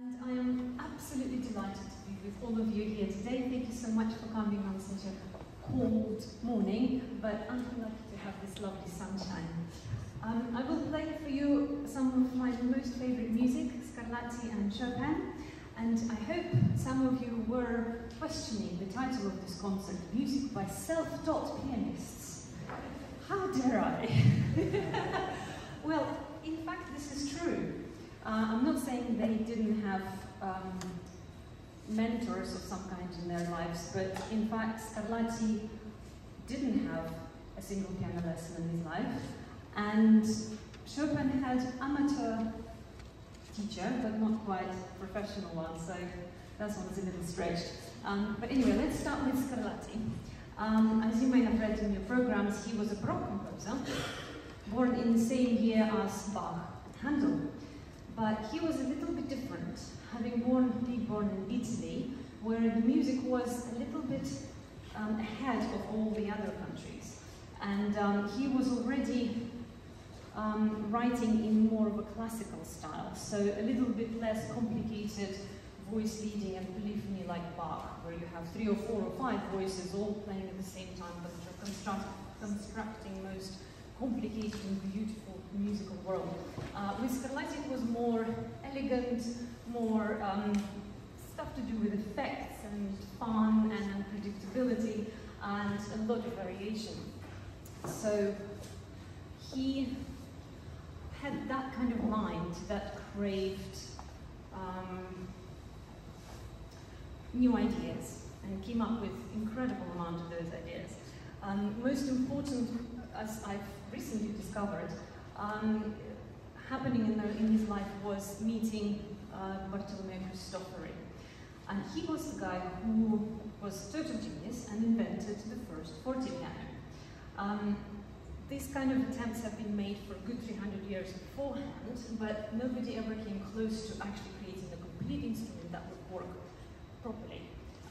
And I am absolutely delighted to be with all of you here today. Thank you so much for coming on such a cold morning, but I'm lucky to have this lovely sunshine. Um, I will play for you some of my most favorite music, Scarlatti and Chopin, and I hope some of you were questioning the title of this concert, Music by Self-Taught Pianists. How dare I? well, in fact, this is true. Uh, I'm not saying they didn't have um, mentors of some kind in their lives, but in fact, Scarlatti didn't have a single piano lesson in his life, and Chopin had amateur teacher, but not quite professional one, so that one's a little stretched. Um, but anyway, let's start with Scarlatti. Um, as you may have read in your programs, he was a Baroque composer, born in the same year as Bach and Handel. But he was a little bit different, having born, been born in Italy, where the music was a little bit um, ahead of all the other countries. And um, he was already um, writing in more of a classical style, so a little bit less complicated voice leading and polyphony like Bach, where you have three or four or five voices all playing at the same time, but construct, constructing most complicated and beautiful musical world. Uh, with Scarlatti it was more elegant, more um, stuff to do with effects and fun and unpredictability and a lot of variation. So he had that kind of mind that craved um, new ideas and came up with incredible amount of those ideas. Um, most important, as I've recently discovered, um, happening in, the, in, his life was meeting uh, Bartolomeo Cristofori. And he was the guy who was a total genius and invented the first fortepiano. Um, these kind of attempts have been made for a good 300 years beforehand, but nobody ever came close to actually creating a complete instrument that would work properly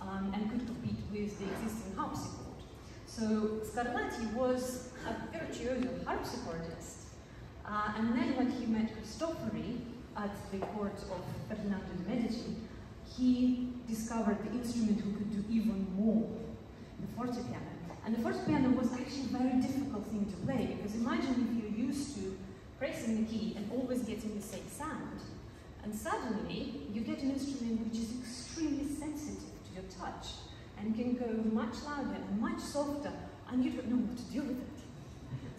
um, and could compete with the existing harpsichord. So Scarlatti was a virtuoso harpsichordist. Uh, and then when he met Cristofori at the court of Ferdinando de' Medici, he discovered the instrument who could do even more, the fortepiano. And the fortepiano was actually a very difficult thing to play, because imagine if you're used to pressing the key and always getting the same sound, and suddenly you get an instrument which is extremely sensitive to your touch, and can go much louder and much softer, and you don't know what to do with it.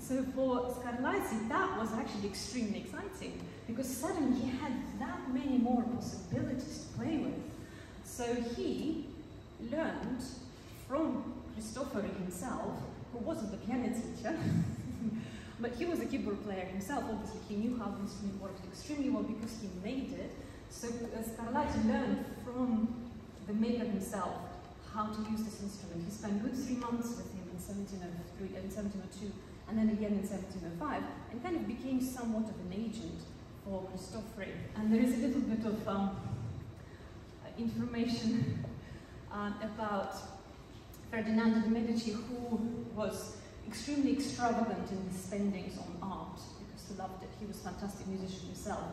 So for Scarlatti, that was actually extremely exciting, because suddenly he had that many more possibilities to play with. So he learned from Cristofori himself, who wasn't a piano teacher, but he was a keyboard player himself. Obviously, he knew how the instrument worked extremely well because he made it. So uh, Scarlatti learned from the maker himself how to use this instrument. He spent good three months with him in 1703 and 1702, and then again in 1705, and kind of became somewhat of an agent for Cristofori. And there is a little bit of um, information uh, about Ferdinando de' Medici, who was extremely extravagant in his spendings on art, because he loved it. He was a fantastic musician himself.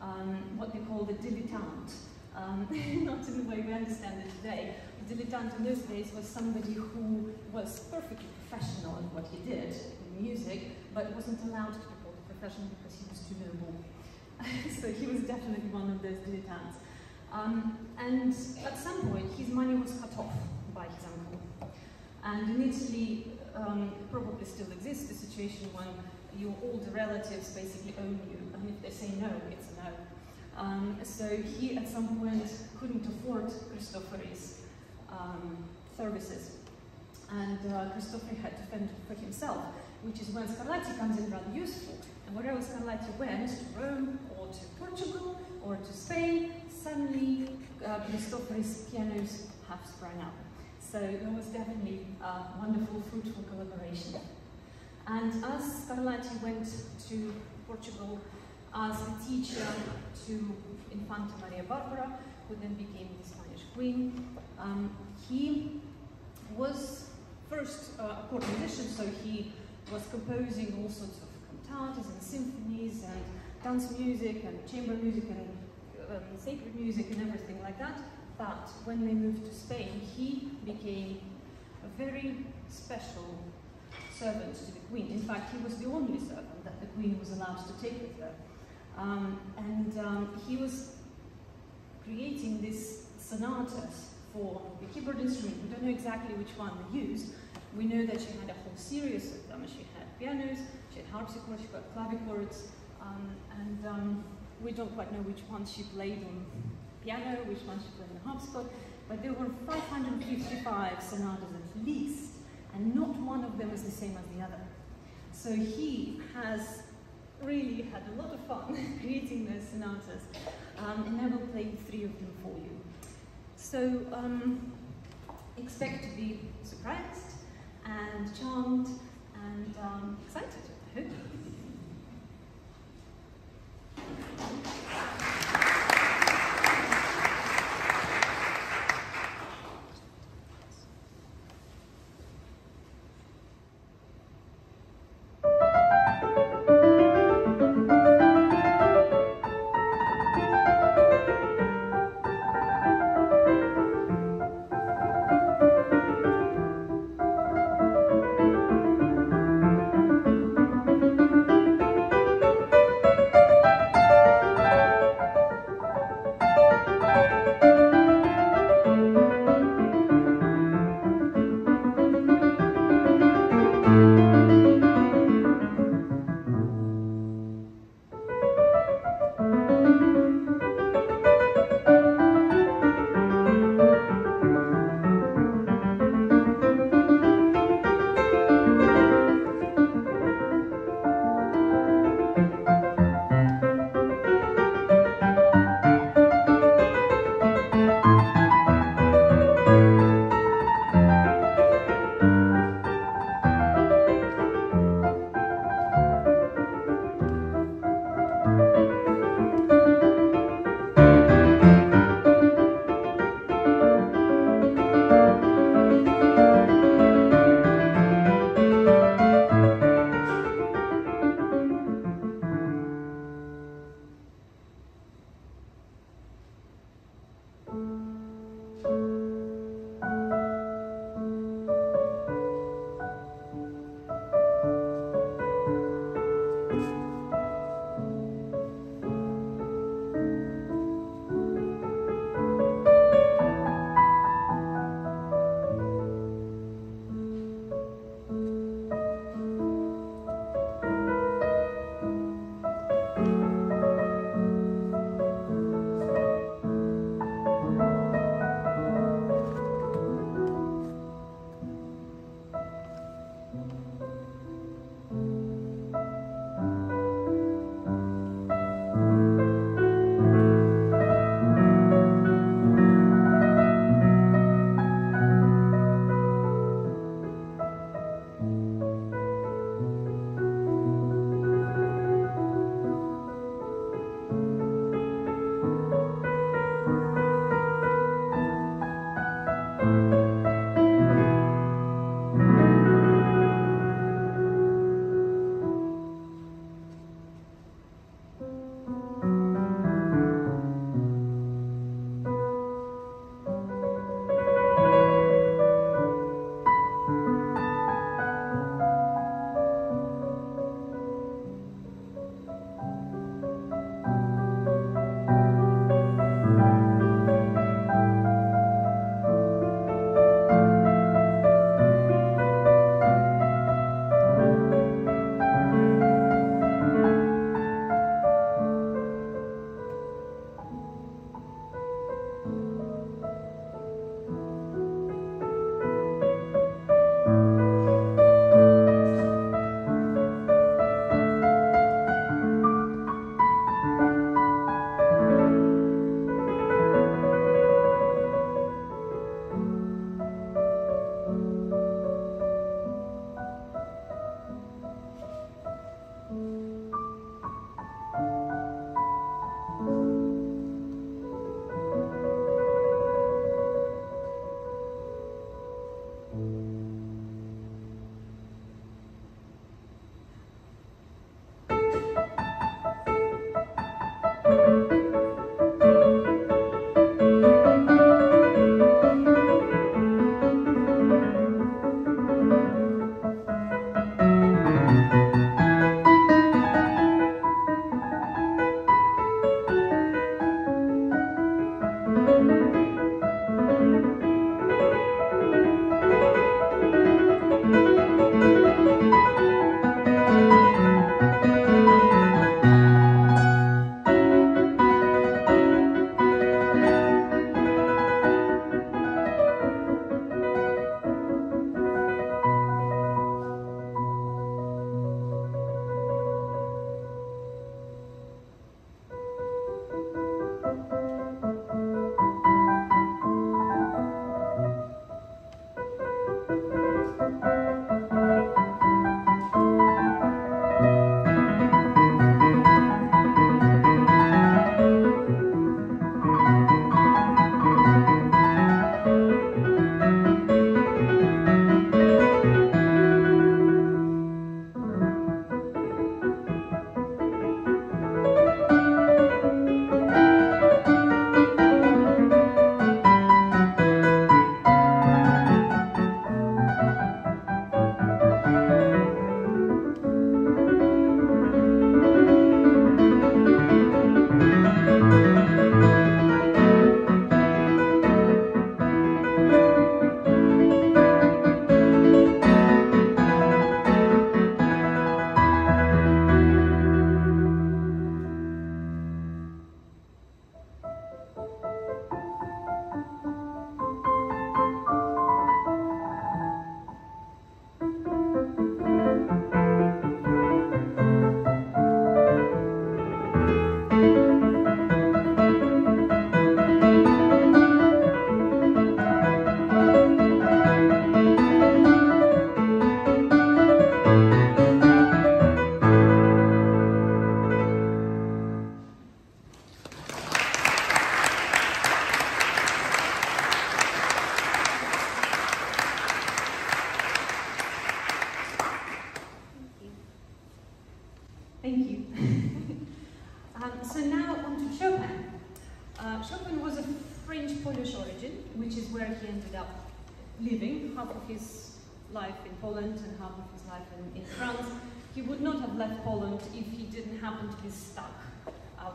Um, what they call the dilettante. Um, not in the way we understand it today. A dilettante in those days was somebody who was perfectly professional in what he did music, but wasn't allowed to be called a professional because he was too noble. so he was definitely one of those dilettantes. Um, and at some point, his money was cut off by his uncle. And in Italy, um, probably still exists the situation when your older relatives basically own you, and if they say no, it's a no. Um, so he, at some point, couldn't afford Cristofori's um, services, and uh, had to fend for himself, which is when Scarlatti comes in rather useful. And wherever Scarlatti went, to Rome, or to Portugal, or to Spain, suddenly uh, Cristofori's pianos have sprung up. So there was definitely a wonderful, fruitful collaboration. And as Scarlatti went to Portugal as a teacher to Infanta Maria Barbara, who then became the Spanish queen, um, he was first uh, a court musician, so he was composing all sorts of cantatas and symphonies and dance music and chamber music and um, sacred music and everything like that. But when they moved to Spain, he became a very special servant to the queen. In fact, he was the only servant that the queen was allowed to take with her. Um, and um, he was creating these sonatas for the keyboard instrument. We don't know exactly which one they used. We know that she had a whole series of them. She had pianos, she had harpsichords, she had clavichords, um, and um, we don't quite know which ones she played on piano, which ones she played on harpsichord, but there were 555 sonatas at least, and not one of them is the same as the other. So he has really had a lot of fun creating those sonatas, um, and I will play three of them for you. So um, expect to be surprised and charmed and um, excited, I hope.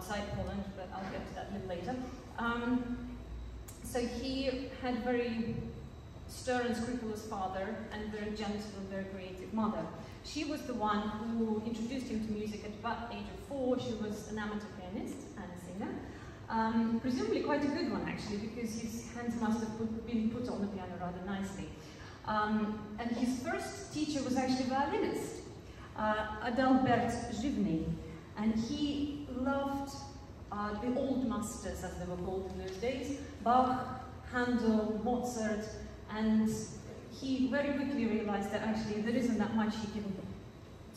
Outside Poland, but I'll get to that a little later. Um, so he had a very stern and scrupulous father and very gentle and very creative mother. She was the one who introduced him to music at about the age of four. She was an amateur pianist and singer. Um, presumably quite a good one actually, because his hands must have put, been put on the piano rather nicely. Um, and his first teacher was actually a violinist, uh, Adalbert Żywny, and he loved uh, the old masters, as they were called in those days, Bach, Handel, Mozart, and he very quickly realized that actually there isn't that much he can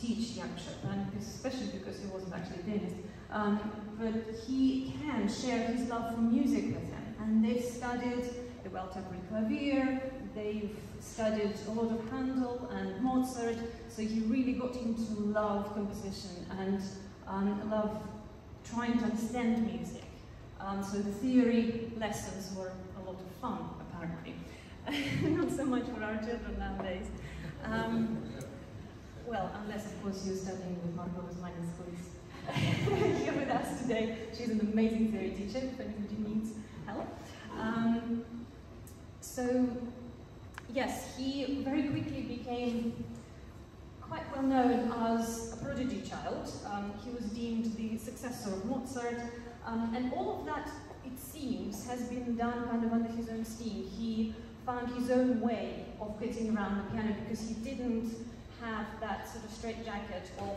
teach young Chopin, especially because he wasn't actually a pianist. Um, but he can share his love for music with him. And they've studied the well-tempered clavier, they've studied a lot of Handel and Mozart, so he really got him to love composition and um, love trying to understand music. Um, so the theory lessons were a lot of fun, apparently. Not so much for our children nowadays. Um, well, unless of course you're studying with Margot Rosmanis, who is here with us today. She's an amazing theory teacher, if anybody needs help. Um, so, yes, he very quickly became quite well known as a prodigy child. Um, he was deemed the successor of Mozart, um, and all of that, it seems, has been done kind of under his own steam. He found his own way of getting around the piano because he didn't have that sort of straitjacket of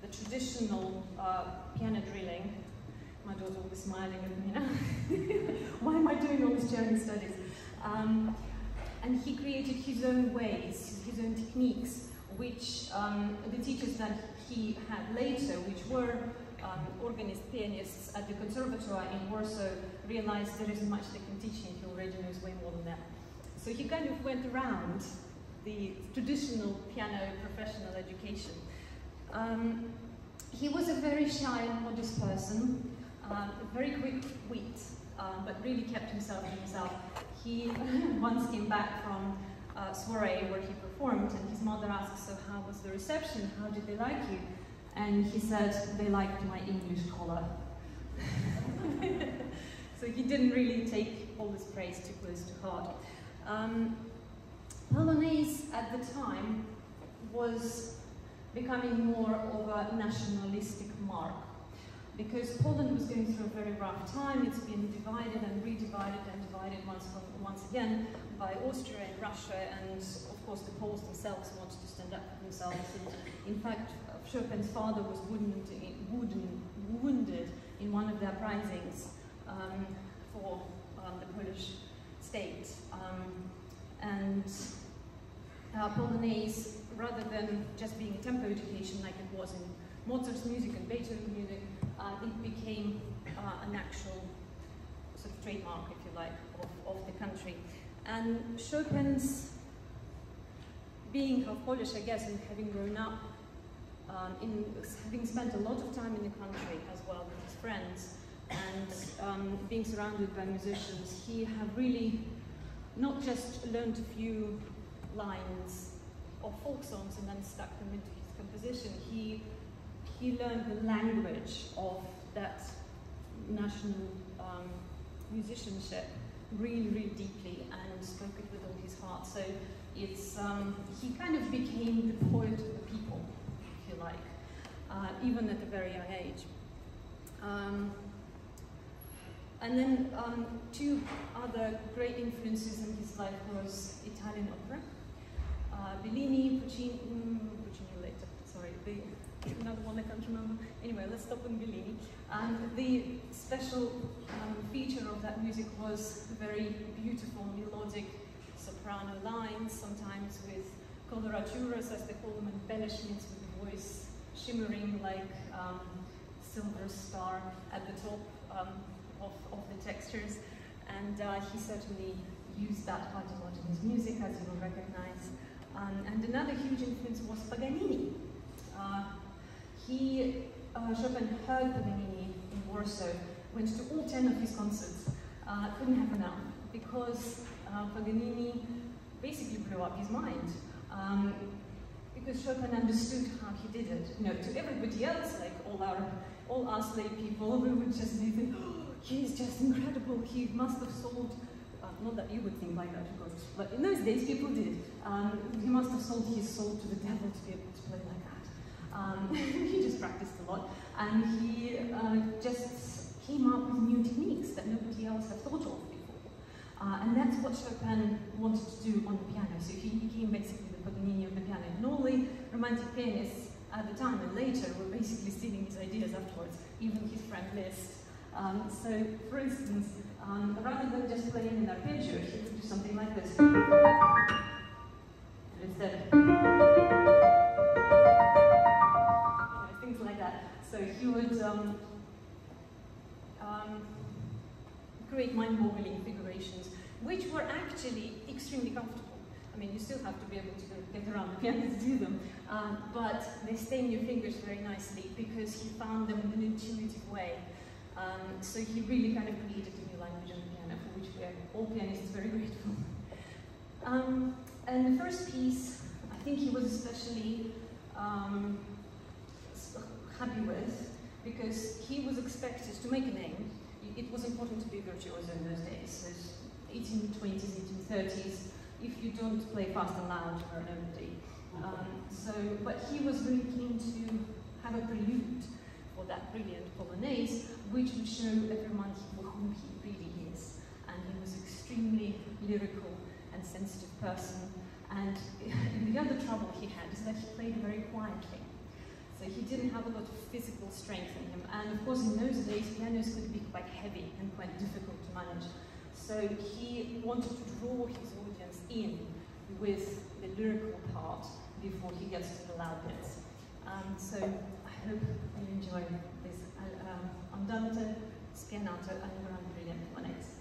the traditional uh, piano drilling. My daughter will be smiling at me now. Why am I doing all these Czerny studies? Um, and he created his own ways, his own techniques, which um, the teachers that he had later, which were um, organist pianists at the conservatoire in Warsaw, realized there isn't much they can teach him, he already knows way more than that. So he kind of went around the traditional piano professional education. Um, he was a very shy and modest person, uh, very quick wit, uh, but really kept himself to himself. He once came back from a soiree where he performed and his mother asked, so how was the reception? How did they like you? And he said, they liked my English collar. so he didn't really take all this praise too close to heart. Um, Polonaise at the time was becoming more of a nationalistic mark because Poland was going through a very rough time. It's been divided and redivided and divided once, once again by Austria and Russia, and of course the Poles themselves wanted to stand up for themselves. And in fact, Chopin's father was wounded, wounded in one of the uprisings um, for um, the Polish state. Um, and uh, Polonaise, rather than just being a tempo education like it was in Mozart's music and Beethoven's music, uh, it became uh, an actual sort of trademark, if you like, of, of the country. And Chopin's being half Polish, I guess, and having grown up, um, in having spent a lot of time in the country as well with his friends, and um, being surrounded by musicians, he have really not just learned a few lines of folk songs and then stuck them into his composition. He, he learned the language of that national um, musicianship really, really deeply and spoke it with all his heart. So it's, um, he kind of became the poet of the people, if you like, uh, even at a very young age. Um, and then um, two other great influences in his life was Italian opera. Uh, Bellini, Puccini, mm, Puccini later, sorry, the, another one I can't remember. Anyway, let's stop on Bellini. And the special um, feature of that music was very beautiful, melodic soprano lines, sometimes with coloraturas, as they call them, embellishments with the voice shimmering like um, silver star at the top. Um, of, of the textures. And uh, he certainly used that quite a lot in his music, as you will recognize. Um, and another huge influence was Paganini. Uh, he, uh, Chopin heard Paganini in Went to all 10 of his concerts, uh, couldn't have enough, because uh, Paganini basically blew up his mind. Um, because Chopin understood how he did it. You know, to everybody else, like all our, all us lay people, we would just be thinking, oh, he's just incredible. He must have sold, uh, not that you would think like that, of course, but in those days people did. Um, he must have sold his soul to the devil to be able to play like. Um, he just practiced a lot, and he uh, just came up with new techniques that nobody else had thought of before. Uh, and that's what Chopin wanted to do on the piano. So he became basically the Paganini of the piano. And all the romantic pianists at the time and later were basically stealing his ideas afterwards, even his friend Liszt. Um, so, for instance, um, rather than just playing in arpeggio, he would do something like this. I mean, you still have to be able to get around the piano to do them, um, but they stay in your fingers very nicely because he found them in an intuitive way. Um, so he really kind of created a new language on the piano, for which we are all pianists very grateful. Um, and the first piece, I think he was especially um, happy with because he was expected to make a name. It was important to be virtuoso in those days, so 1820s, 1830s if you don't play fast and loud, you're nobody. Um, so, but he was really keen to have a prelude for that brilliant polonaise, which would show everyone who he really is. And he was extremely lyrical and sensitive person. And the other trouble he had is that he played very quietly. So he didn't have a lot of physical strength in him. And of course, in those days, pianos could be quite heavy and quite difficult to manage. So he wanted to draw his audience in with the lyrical part before he gets to the loud bits. Um, so I hope you enjoy this I, um, Andante, Spianato, and Grand Brilliant Polonaise.